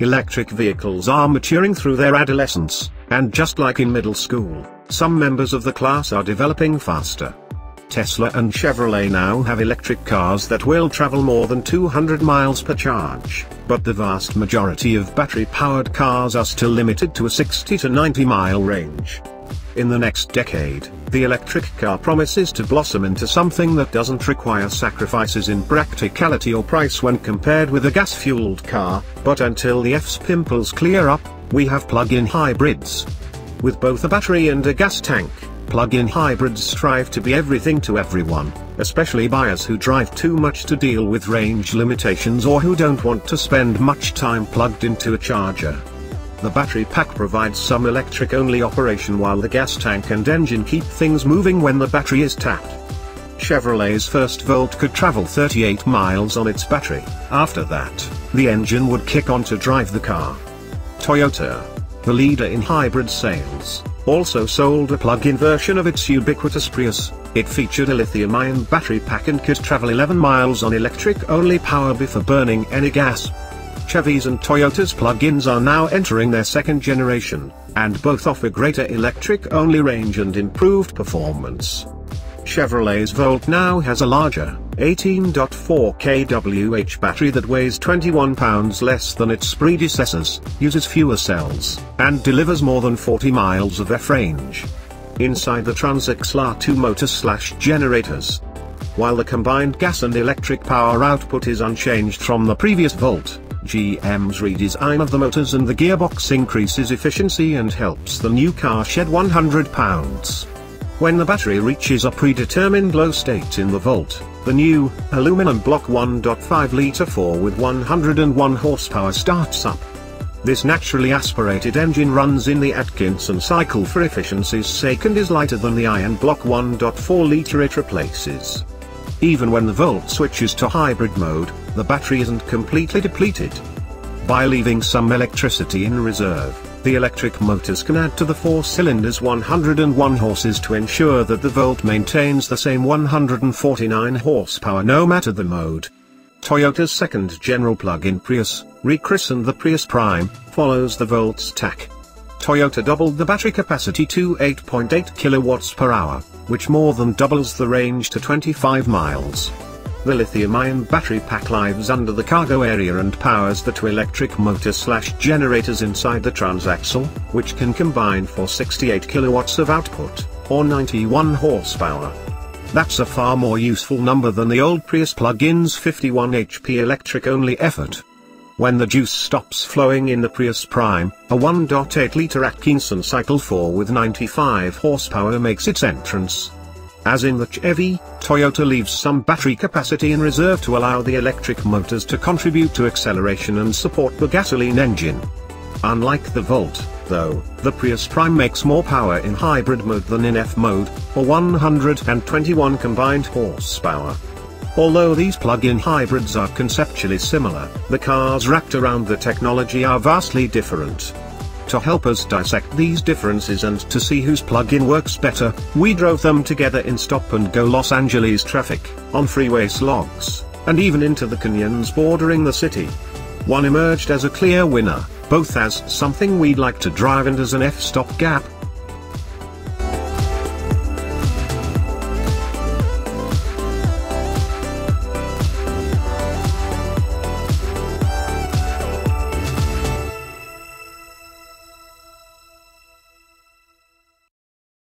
Electric vehicles are maturing through their adolescence, and just like in middle school, some members of the class are developing faster. Tesla and Chevrolet now have electric cars that will travel more than 200 miles per charge, but the vast majority of battery-powered cars are still limited to a 60 to 90 mile range. In the next decade, the electric car promises to blossom into something that doesn't require sacrifices in practicality or price when compared with a gas-fueled car, but until the EV's pimples clear up, we have plug-in hybrids. With both a battery and a gas tank, plug-in hybrids strive to be everything to everyone, especially buyers who drive too much to deal with range limitations or who don't want to spend much time plugged into a charger. The battery pack provides some electric-only operation while the gas tank and engine keep things moving when the battery is tapped. Chevrolet's first Volt could travel 38 miles on its battery. After that, the engine would kick on to drive the car. Toyota, the leader in hybrid sales, also sold a plug-in version of its ubiquitous Prius. It featured a lithium-ion battery pack and could travel 11 miles on electric-only power before burning any gas. Chevy's and Toyota's plug-ins are now entering their second generation, and both offer greater electric-only range and improved performance. Chevrolet's Volt now has a larger, 18.4 kWh battery that weighs 21 pounds less than its predecessors, uses fewer cells, and delivers more than 40 miles of EV range. Inside the Transaxle are two motors slash generators. While the combined gas and electric power output is unchanged from the previous Volt, GM's redesign of the motors and the gearbox increases efficiency and helps the new car shed 100 pounds. When the battery reaches a predetermined low state in the Volt, the new, aluminum block 1.5-litre 4 with 101 horsepower starts up. This naturally aspirated engine runs in the Atkinson cycle for efficiency's sake and is lighter than the iron block 1.4-litre it replaces. Even when the Volt switches to hybrid mode, the battery isn't completely depleted. By leaving some electricity in reserve, the electric motors can add to the four cylinders 101 horses to ensure that the Volt maintains the same 149 horsepower no matter the mode. Toyota's second general plug-in Prius, rechristened the Prius Prime, follows the Volt's tack. Toyota doubled the battery capacity to 8.8 kilowatts per hour, which more than doubles the range to 25 miles. The lithium-ion battery pack lives under the cargo area and powers the two electric motor slash generators inside the transaxle, which can combine for 68 kilowatts of output, or 91 horsepower. That's a far more useful number than the old Prius plug-in's 51 HP electric-only effort. When the juice stops flowing in the Prius Prime, a 1.8-litre Atkinson Cycle 4 with 95 horsepower makes its entrance. As in the Chevy, Toyota leaves some battery capacity in reserve to allow the electric motors to contribute to acceleration and support the gasoline engine. Unlike the Volt, though, the Prius Prime makes more power in hybrid mode than in EV mode, or 121 combined horsepower. Although these plug-in hybrids are conceptually similar, the cars wrapped around the technology are vastly different. To help us dissect these differences and to see whose plug-in works better, we drove them together in stop-and-go Los Angeles traffic, on freeway slogs, and even into the canyons bordering the city. One emerged as a clear winner, both as something we'd like to drive and as an EV stopgap,